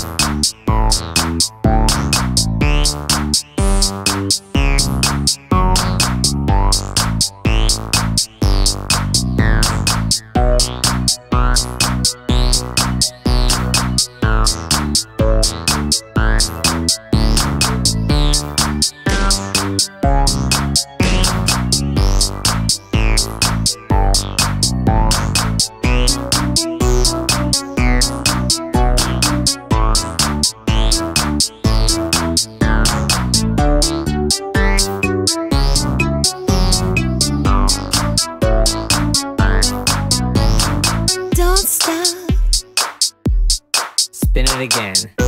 Don't Spin it again.